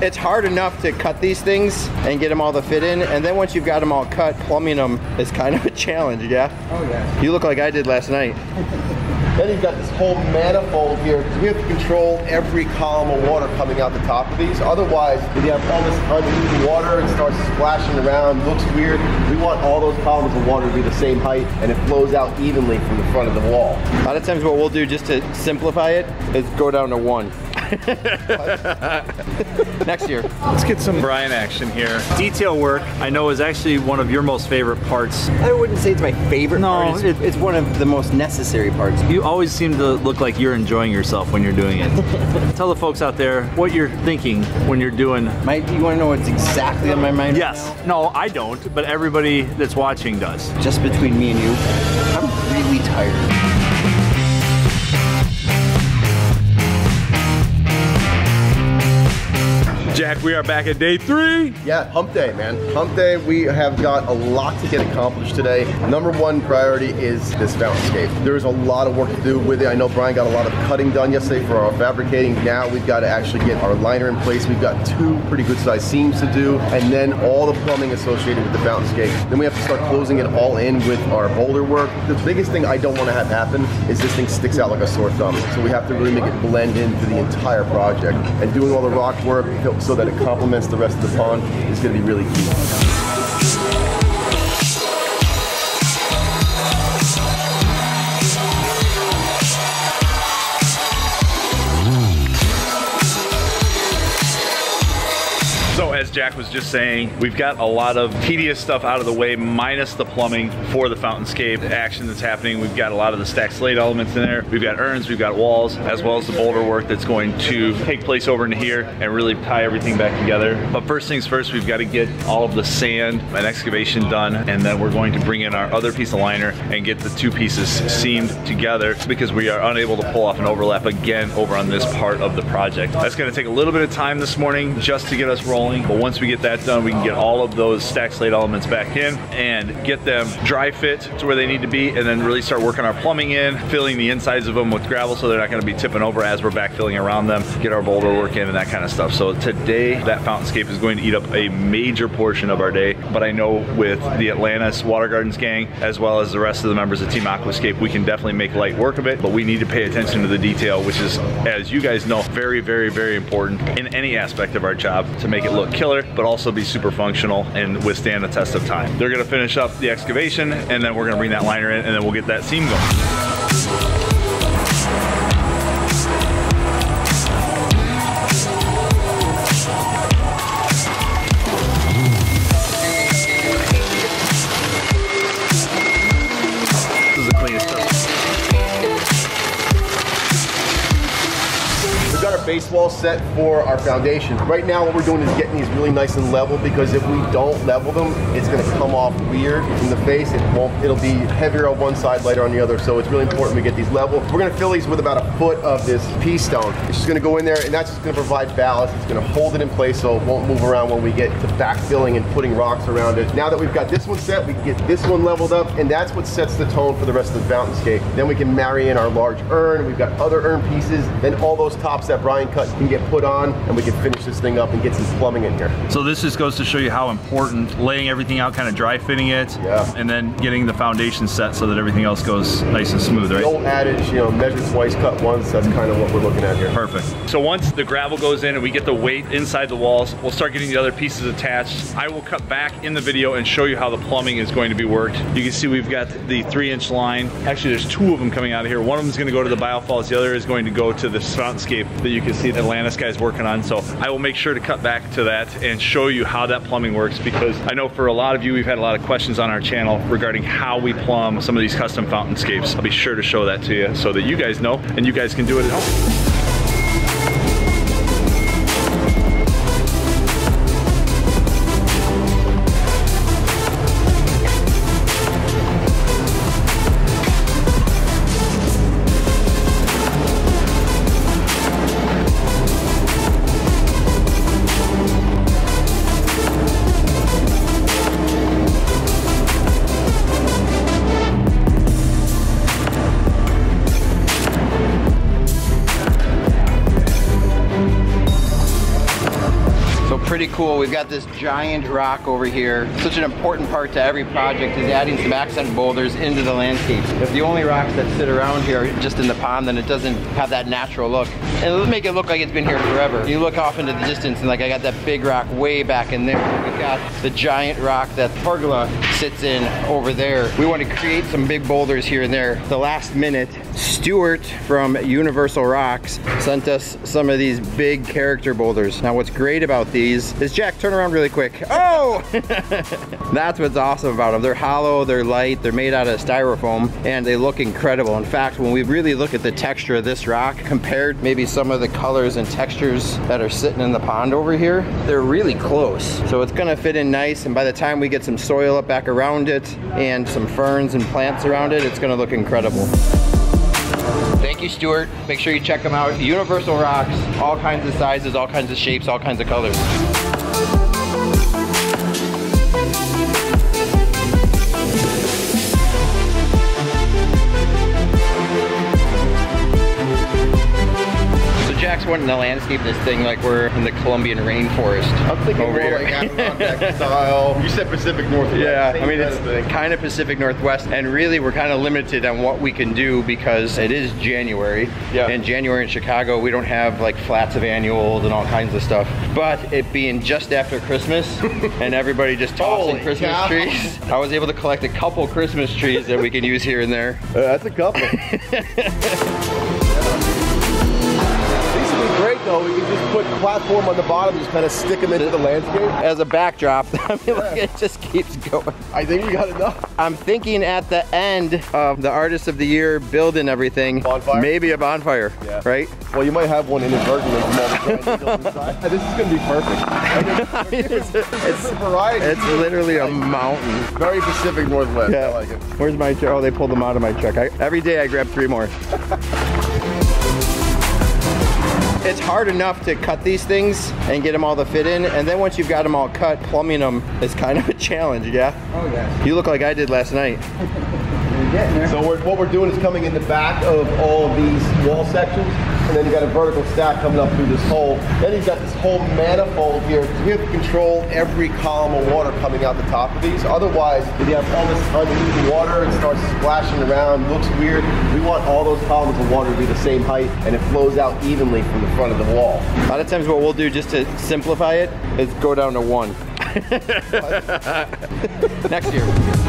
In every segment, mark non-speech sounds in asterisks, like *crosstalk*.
It's hard enough to cut these things and get them all to fit in, and then once you've got them all cut, plumbing them is kind of a challenge, yeah? Oh yeah. You look like I did last night. *laughs* Then you've got this whole manifold here. We have to control every column of water coming out the top of these. Otherwise, if you have all this uneven water, it starts splashing around, looks weird. We want all those columns of water to be the same height and it flows out evenly from the front of the wall. A lot of times what we'll do just to simplify it is go down to one. *laughs* Next year. Let's get some Brian action here. Detail work, I know is actually one of your most favorite parts. I wouldn't say it's my favorite No, part. It's, it- it's one of the most necessary parts. You always seem to look like you're enjoying yourself when you're doing it. *laughs* Tell the folks out there what you're thinking when you're doing. My, you want to know what's exactly on my mind? right Yes. No, I don't, but everybody that's watching does. Just between me and you, Jack, we are back at day three. Yeah, hump day, man. Hump day, we have got a lot to get accomplished today. Number one priority is this fountainscape. There is a lot of work to do with it. I know Brian got a lot of cutting done yesterday for our fabricating. Now we've got to actually get our liner in place. We've got two pretty good sized seams to do, and then all the plumbing associated with the fountainscape. Then we have to start closing it all in with our boulder work. The biggest thing I don't want to have happen is this thing sticks out like a sore thumb. So we have to really make it blend into the entire project. And doing all the rock work so that it complements the rest of the pond is going to be really key. As Jack was just saying, we've got a lot of tedious stuff out of the way, minus the plumbing for the fountainscape action that's happening. We've got a lot of the stacked slate elements in there. We've got urns, we've got walls, as well as the boulder work that's going to take place over in here and really tie everything back together. But first things first, we've got to get all of the sand and excavation done, and then we're going to bring in our other piece of liner and get the two pieces seamed together because we are unable to pull off an overlap again over on this part of the project. That's going to take a little bit of time this morning just to get us rolling, but once we get that done, we can get all of those stack slate elements back in and get them dry fit to where they need to be, and then really start working our plumbing in, filling the insides of them with gravel so they're not going to be tipping over as we're backfilling around them, get our boulder work in and that kind of stuff. So today, that fountainscape is going to eat up a major portion of our day, but I know with the Atlantis Water Gardens gang, as well as the rest of the members of Team Aquascape, we can definitely make light work of it, but we need to pay attention to the detail, which is, as you guys know, very, very, very important in any aspect of our job to make it look killer, but also be super functional and withstand the test of time. They're gonna finish up the excavation, and then we're gonna bring that liner in, and then we'll get that seam going. Base wall set for our foundation. Right now what we're doing is getting these really nice and level because if we don't level them, it's gonna come off weird in the face. It won't, it'll be heavier on one side, lighter on the other. So it's really important we get these level. We're gonna fill these with about a foot of this pea stone. It's just gonna go in there and that's just gonna provide ballast. It's gonna hold it in place so it won't move around when we get to backfilling and putting rocks around it. Now that we've got this one set, we can get this one leveled up and that's what sets the tone for the rest of the fountainscape. Then we can marry in our large urn. We've got other urn pieces. Then all those tops that Brian cut can get put on and we can finish this thing up and get some plumbing in here. So this just goes to show you how important laying everything out, kind of dry fitting it, Yeah. and then getting the foundation set so that everything else goes nice and smooth, The right? old adage, you know, measure twice, cut once, that's kind of what we're looking at here. Perfect. So once the gravel goes in and we get the weight inside the walls, we'll start getting the other pieces attached. I will cut back in the video and show you how the plumbing is going to be worked. You can see we've got the three inch line. Actually, there's two of them coming out of here. One of them is gonna go to the biofalls. The other is going to go to the fountainscape that you can see the Atlantis guys working on. So I will make sure to cut back to that and show you how that plumbing works because I know for a lot of you, we've had a lot of questions on our channel regarding how we plumb some of these custom fountainscapes. I'll be sure to show that to you so that you guys know and you guys can do it at home. Pretty cool. We've got this giant rock over here. Such an important part to every project is adding some accent boulders into the landscape. If the only rocks that sit around here are just in the pond, then it doesn't have that natural look. And it'll make it look like it's been here forever. You look off into the distance and like I got that big rock way back in there. We've got the giant rock that pergola sits in over there. We want to create some big boulders here and there. The last minute, Stuart from Universal Rocks sent us some of these big character boulders. Now what's great about these is Jack, turn around really quick. Oh! *laughs* That's what's awesome about them. They're hollow, they're light, they're made out of styrofoam, and they look incredible. In fact, when we really look at the texture of this rock compared maybe some of the colors and textures that are sitting in the pond over here, they're really close. So it's gonna fit in nice, and by the time we get some soil up back around it and some ferns and plants around it, it's gonna look incredible. Thank you, Stuart. Make sure you check them out. Universal Rocks, all kinds of sizes, all kinds of shapes, all kinds of colors. Wanting to landscape this thing like we're in the Colombian rainforest. I'm thinking over more here. like Adirondack *laughs* style. You said Pacific Northwest. Yeah, same I mean, it's kind of Pacific Northwest, and really we're kind of limited on what we can do because it is January. Yeah. In January in Chicago, we don't have like flats of annuals and all kinds of stuff. But it being just after Christmas *laughs* and everybody just tossing Holy Christmas cow. trees, I was able to collect a couple Christmas trees that we can use here and there. Uh, that's a couple. *laughs* though. We could just put platform on the bottom, just kind of stick them into the landscape. As a backdrop, *laughs* I mean, look, it just keeps going. I think we got enough. I'm thinking at the end of the Artist of the Year building everything, Bonfire? maybe a bonfire, Yeah. right? Well, you might have one inadvertently from all the giant. This is going to be perfect. It's, a *laughs* variety. it's literally a mountain. very Pacific Northwest. yeah. I Yeah. like it. Where's my chair? Oh, they pulled them out of my truck. I, every day I grab three more. *laughs* it's hard enough to cut these things and get them all to fit in, and then once you've got them all cut, plumbing them is kind of a *laughs* challenge, yeah? Oh yeah, You look like I did last night. You're getting there. So we're, what we're doing is coming in the back of all of these wall sections, and then you got a vertical stack coming up through this hole. Then you've got this whole manifold here. We have to control every column of water coming out the top of these. Otherwise, if you have all this uneven water, it starts splashing around, looks weird. We want all those columns of water to be the same height, and it flows out evenly from the front of the wall. A lot of times what we'll do just to simplify it is go down to one. *laughs* *laughs* Next year.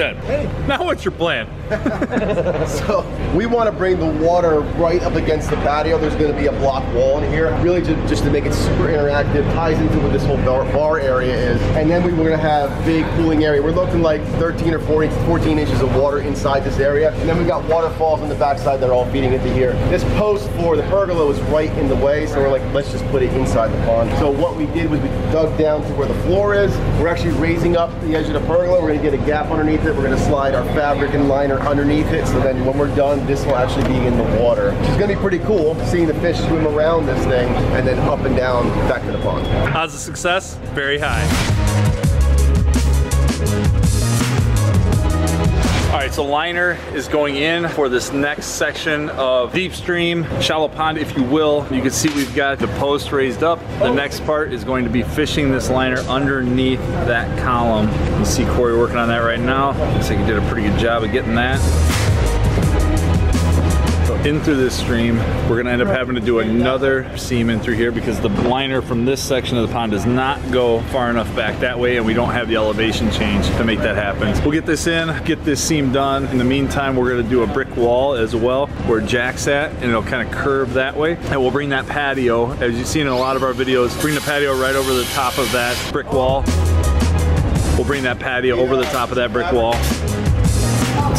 Then. Now what's your plan? *laughs* So we want to bring the water right up against the patio. There's going to be a block wall in here, really just, just to make it super interactive. Ties into what this whole bar, bar area is. And then we were going to have big cooling area. We're looking like 13 or 14, 14 inches of water inside this area. And then we got waterfalls on the backside that are all feeding into here. This post for the pergola was right in the way, so we're like, let's just put it inside the pond. So what we did was we dug down to where the floor is. We're actually raising up the edge of the pergola. We're going to get a gap underneath it. We're going to slide our fabric and liner underneath it. So then when we're done, this will actually be in the water. It's to be pretty cool, seeing the fish swim around this thing and then up and down back to the pond. Odds of success? Very high. So liner is going in for this next section of deep stream, shallow pond, if you will. You can see we've got the post raised up. The next part is going to be fishing this liner underneath that column. You see Corey working on that right now. Looks like he did a pretty good job of getting that. In through this stream. We're gonna end up having to do another seam in through here because the liner from this section of the pond does not go far enough back that way and we don't have the elevation change to make that happen. We'll get this in, get this seam done. In the meantime, we're gonna do a brick wall as well where Jack's at and it'll kind of curve that way. And we'll bring that patio, as you've seen in a lot of our videos, bring the patio right over the top of that brick wall. We'll bring that patio over the top of that brick wall.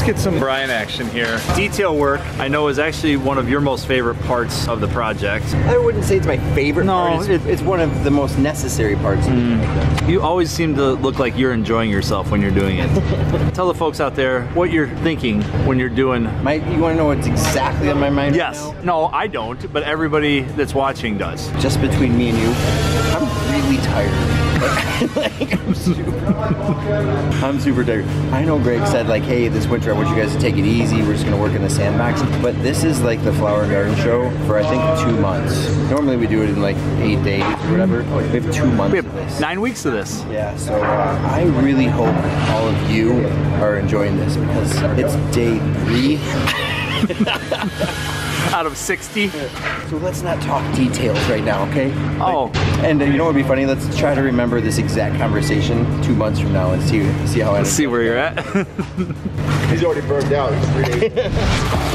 Let's get some Brian action here. Detail work, I know is actually one of your most favorite parts of the project. I wouldn't say it's my favorite No, part. It's, it's one of the most necessary parts. of the project. You always seem to look like you're enjoying yourself when you're doing it. *laughs* Tell the folks out there what you're thinking when you're doing. My, you want to know what's exactly on my mind? right Yes. now? No, I don't, but everybody that's watching does. Just between me and you, I'm really tired. Like, I'm super, I'm super tired. I know Greg said like, hey, this winter I want you guys to take it easy. We're just gonna work in the sandbox. But this is like the flower garden show for I think two months. Normally we do it in like eight days or whatever. We have two months We of have this. nine weeks of this. Yeah, so uh, I really hope all of you are enjoying this because it's day three. *laughs* Out of 60. So let's not talk details right now, okay? Oh. And uh, you know what would be funny? Let's try to remember this exact conversation two months from now and see see how I Let's see where you're at. He's already burned out. *laughs*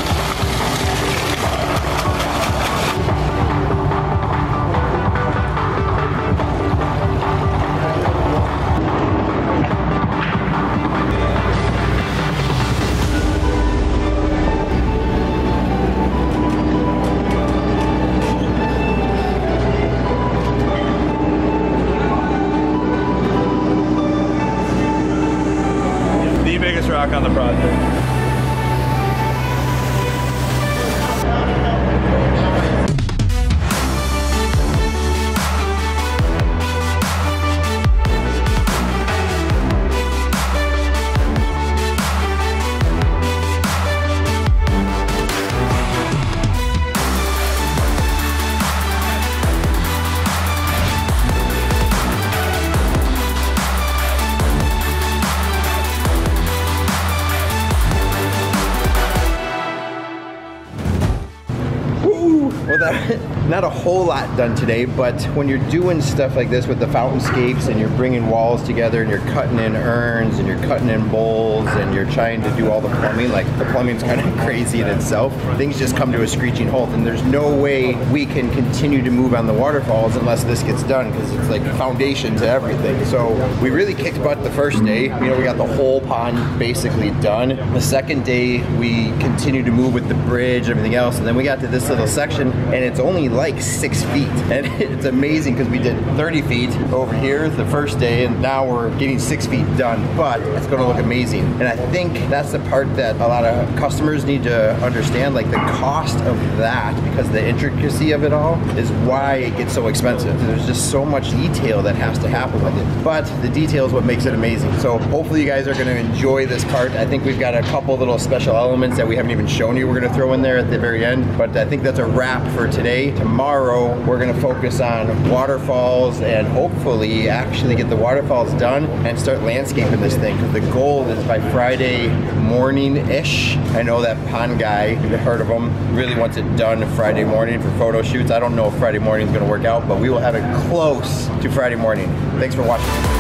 biggest rock on the project. Not a whole lot done today, but when you're doing stuff like this with the fountainscapes and you're bringing walls together and you're cutting in urns and you're cutting in bowls and you're trying to do all the plumbing, like the plumbing's *laughs* kind of crazy in itself, things just come to a screeching halt and there's no way we can continue to move on the waterfalls unless this gets done because it's like foundation to everything. So we really kicked butt the first day. You know, we got the whole pond basically done. The second day, we continued to move with the bridge and everything else, and then we got to this little section, and it's only like six feet, *laughs* and it's amazing because we did 30 feet over here the first day, and now we're getting six feet done. But it's going to look amazing, and I think that's the part that a lot of customers need to understand, like the cost of that, because the intricacy of it all is why it gets so expensive. There's just so much detail that has to happen with it, but the detail is what makes it amazing. So hopefully you guys are going to enjoy this part. I think we've got a couple little special elements that we haven't even shown you. We're going to throw in there at the very end, but I think that's a wrap for today. Tomorrow we're going to focus on waterfalls and hopefully actually get the waterfalls done and start landscaping this thing because the goal is by Friday morning-ish. I know that pond guy, you've heard of him, really wants it done Friday morning for photo shoots. I don't know if Friday morning is going to work out, but we will have it close to Friday morning. Thanks for watching.